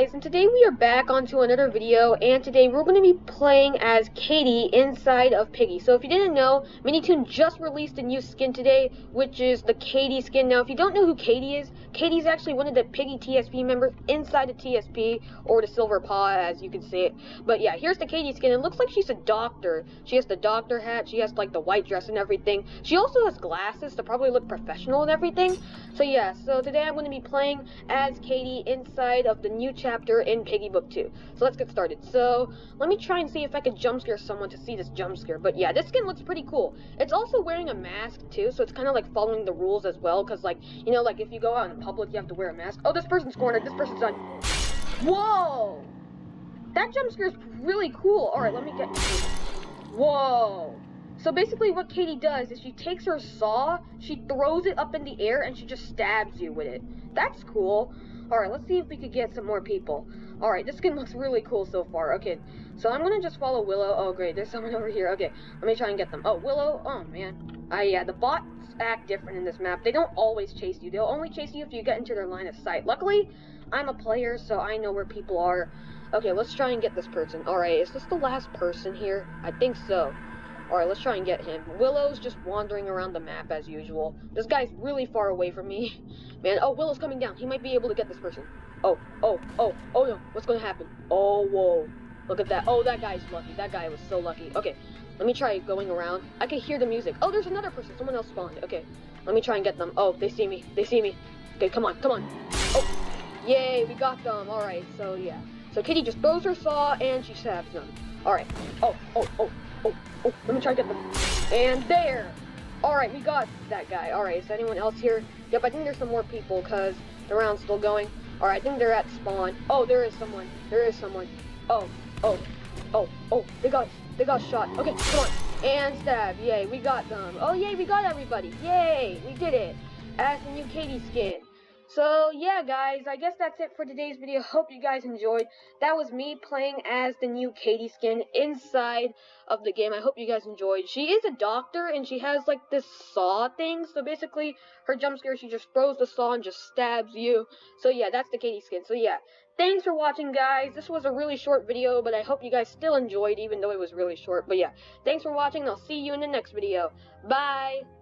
and today we are back onto another video, and today we're going to be playing as Katie inside of Piggy. So if you didn't know, Minitoon just released a new skin today, which is the Katie skin. Now, if you don't know who Katie is, Katie's actually one of the Piggy TSP members inside the TSP, or the Silver Paw, as you can see it. But yeah, here's the Katie skin. It looks like she's a doctor. She has the doctor hat, she has like the white dress and everything. She also has glasses to probably look professional and everything. So yeah, so today I'm going to be playing as Katie inside of the new chapter in Piggy Book 2. So let's get started. So let me try and see if I can jump scare someone to see this jump scare. But yeah, this skin looks pretty cool. It's also wearing a mask too, so it's kind of like following the rules as well. Because like, you know, like if you go out in public, you have to wear a mask. Oh, this person's cornered. This person's done. Whoa! That jump scare is really cool. Alright, let me get... Whoa! So basically what Katie does is she takes her saw, she throws it up in the air, and she just stabs you with it. That's cool. Alright, let's see if we could get some more people. Alright, this skin looks really cool so far. Okay, so I'm gonna just follow Willow. Oh, great, there's someone over here. Okay, let me try and get them. Oh, Willow. Oh, man. Uh, yeah, the bots act different in this map. They don't always chase you. They'll only chase you if you get into their line of sight. Luckily, I'm a player, so I know where people are. Okay, let's try and get this person. Alright, is this the last person here? I think so. Alright, let's try and get him. Willow's just wandering around the map as usual. This guy's really far away from me. Man, oh, Willow's coming down. He might be able to get this person. Oh, oh, oh, oh no. What's gonna happen? Oh, whoa. Look at that. Oh, that guy's lucky. That guy was so lucky. Okay, let me try going around. I can hear the music. Oh, there's another person. Someone else spawned. Okay, let me try and get them. Oh, they see me. They see me. Okay, come on, come on. Oh, yay, we got them. Alright, so yeah. So Kitty just throws her saw and she stabs them. Alright. Oh, oh, oh, oh, oh. Let me try to get them. And there. Alright, we got that guy. Alright, is anyone else here? Yep, I think there's some more people because the round's still going. Alright, I think they're at spawn. Oh, there is someone. There is someone. Oh, oh, oh, oh. They got, they got shot. Okay, come on. And stab. Yay, we got them. Oh, yay, we got everybody. Yay, we did it. As the new Katie skin. So, yeah, guys, I guess that's it for today's video. Hope you guys enjoyed. That was me playing as the new Katie skin inside of the game. I hope you guys enjoyed. She is a doctor, and she has, like, this saw thing. So, basically, her jump scare, she just throws the saw and just stabs you. So, yeah, that's the Katie skin. So, yeah, thanks for watching, guys. This was a really short video, but I hope you guys still enjoyed, even though it was really short. But, yeah, thanks for watching, I'll see you in the next video. Bye!